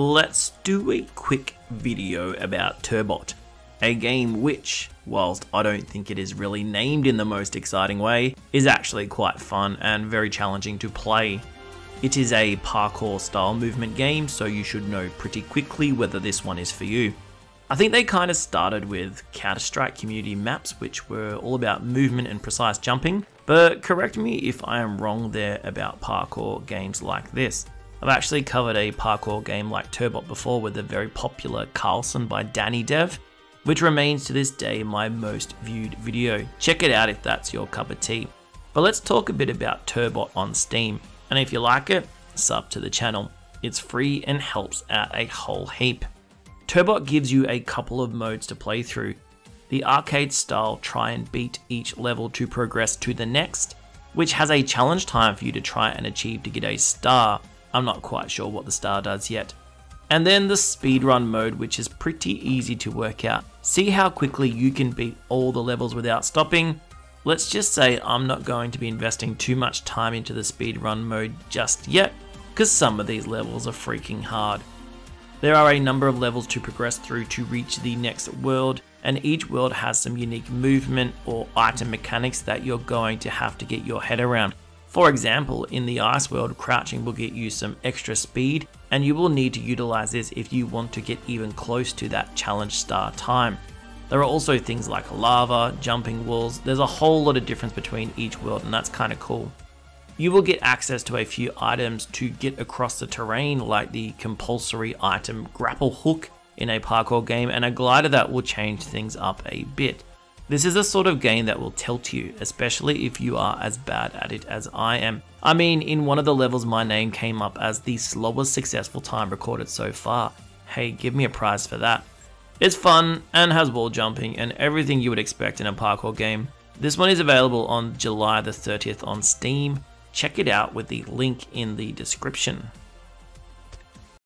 let's do a quick video about Turbot, a game which, whilst I don't think it is really named in the most exciting way, is actually quite fun and very challenging to play. It is a parkour style movement game, so you should know pretty quickly whether this one is for you. I think they kind of started with Counter-Strike community maps, which were all about movement and precise jumping, but correct me if I am wrong there about parkour games like this. I've actually covered a parkour game like Turbot before with the very popular Karlson by Dani Dev, which remains to this day my most viewed video. Check it out if that's your cup of tea. But let's talk a bit about Turbot on Steam, and if you like it, sub to the channel. It's free and helps out a whole heap. Turbot gives you a couple of modes to play through. The arcade style try and beat each level to progress to the next, which has a challenge time for you to try and achieve to get a star. I'm not quite sure what the star does yet. And then the speedrun mode, which is pretty easy to work out. See how quickly you can beat all the levels without stopping? Let's just say I'm not going to be investing too much time into the speedrun mode just yet, because some of these levels are freaking hard. There are a number of levels to progress through to reach the next world, and each world has some unique movement or item mechanics that you're going to have to get your head around. For example, in the ice world, crouching will get you some extra speed, and you will need to utilize this if you want to get even close to that challenge star time. There are also things like lava, jumping walls, there's a whole lot of difference between each world, and that's kind of cool. You will get access to a few items to get across the terrain, like the compulsory item grapple hook in a parkour game, and a glider that will change things up a bit. This is a sort of game that will tilt you, especially if you are as bad at it as I am. I mean, in one of the levels my name came up as the slowest successful time recorded so far. Hey, give me a prize for that. It's fun and has wall jumping and everything you would expect in a parkour game. This one is available on July the 30th on Steam, Check it out with the link in the description.